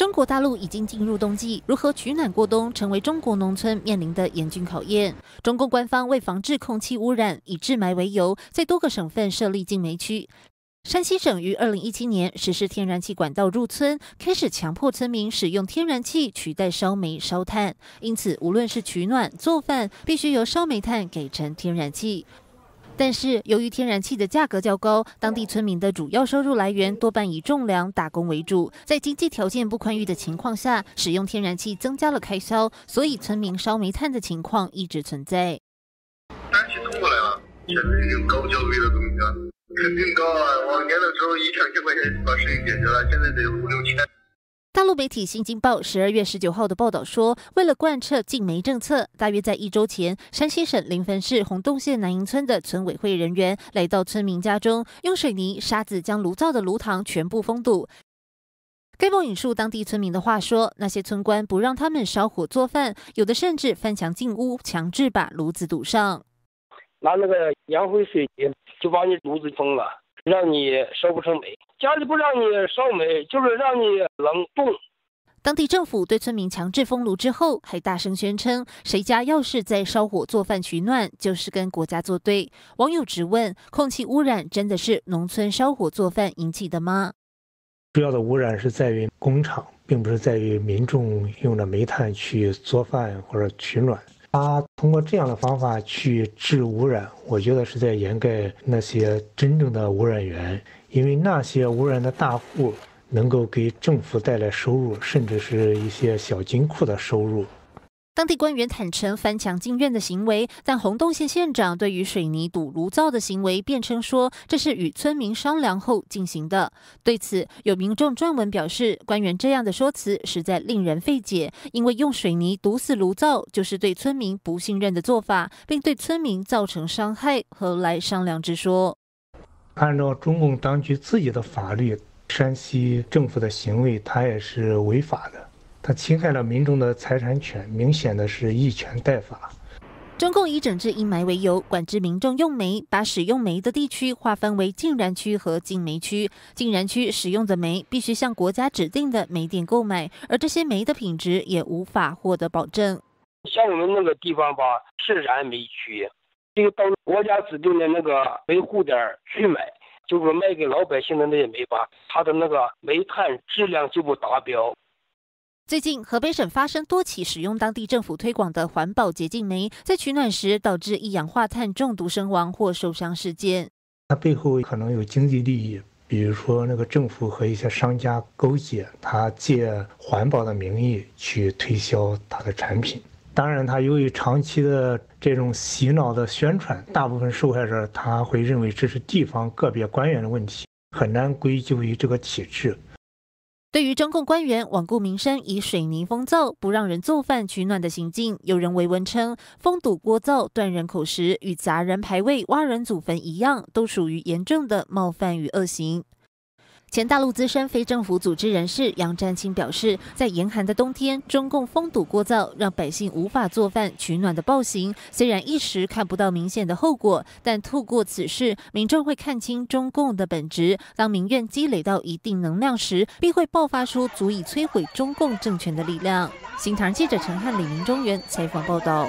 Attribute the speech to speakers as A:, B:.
A: 中国大陆已经进入冬季，如何取暖过冬，成为中国农村面临的严峻考验。中共官方为防治空气污染，以治霾为由，在多个省份设立禁煤区。山西省于二零一七年实施天然气管道入村，开始强迫村民使用天然气取代烧煤烧炭，因此无论是取暖、做饭，必须由烧煤炭改成天然气。但是，由于天然气的价格较高，当地村民的主要收入来源多半以种粮打工为主，在经济条件不宽裕的情况下，使用天然气增加了开销，所以村民烧煤炭的情况一直存在。
B: 天然气通过来了，现在高焦煤的东西啊，肯定高啊！往年的时候一两千块钱把事情解决了，现在得五六千。
A: 大陆媒体《新京报》十二月十九号的报道说，为了贯彻禁煤政策，大约在一周前，山西省临汾市洪洞县南营村的村委会人员来到村民家中，用水泥、沙子将炉灶的炉膛全部封堵。该报引述当地村民的话说，那些村官不让他们烧火做饭，有的甚至翻墙进屋，强制把炉子堵上，
C: 拿那个烟灰水泥就把你炉子封了。让你烧不成煤，家里不让你烧煤，就是让你冷冻。
A: 当地政府对村民强制封炉之后，还大声宣称，谁家要是在烧火做饭取暖，就是跟国家作对。网友直问：空气污染真的是农村烧火做饭引起的吗？
D: 主要的污染是在于工厂，并不是在于民众用的煤炭去做饭或者取暖。他通过这样的方法去治污染，我觉得是在掩盖那些真正的污染源，因为那些污染的大户能够给政府带来收入，甚至是一些小金库的收入。
A: 当地官员坦诚翻墙进院的行为，但洪洞县县长对于水泥堵炉灶的行为辩称说，这是与村民商量后进行的。对此，有民众撰文表示，官员这样的说辞实在令人费解，因为用水泥堵死炉灶就是对村民不信任的做法，并对村民造成伤害，何来商量之说？
D: 按照中共当局自己的法律，山西政府的行为，他也是违法的。他侵害了民众的财产权，明显的是以权代法。
A: 中共以整治阴霾为由，管制民众用煤，把使用煤的地区划分为禁燃区和禁煤区。禁燃区使用的煤必须向国家指定的煤店购买，而这些煤的品质也无法获得保证。
C: 像我们那个地方吧，是燃煤区，就到国家指定的那个煤户点去买，就是卖给老百姓的那些煤吧，它的那个煤炭质量就不达标。
A: 最近，河北省发生多起使用当地政府推广的环保洁净煤，在取暖时导致一氧化碳中毒身亡或受伤事件。
D: 它背后可能有经济利益，比如说那个政府和一些商家勾结，他借环保的名义去推销他的产品。当然，他由于长期的这种洗脑的宣传，大部分受害者他会认为这是地方个别官员的问题，很难归咎于这个体制。
A: 对于中共官员罔顾民生，以水泥封灶，不让人做饭取暖的行径，有人维文称封堵锅灶、断人口食，与砸人牌位、挖人祖坟一样，都属于严重的冒犯与恶行。前大陆资深非政府组织人士杨占清表示，在严寒的冬天，中共封堵过灶，让百姓无法做饭取暖的暴行，虽然一时看不到明显的后果，但透过此事，民众会看清中共的本质。当民怨积累到一定能量时，必会爆发出足以摧毁中共政权的力量。新唐记者陈汉、李明中原采访报道。